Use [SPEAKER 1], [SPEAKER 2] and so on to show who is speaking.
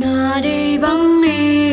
[SPEAKER 1] na đi băng đi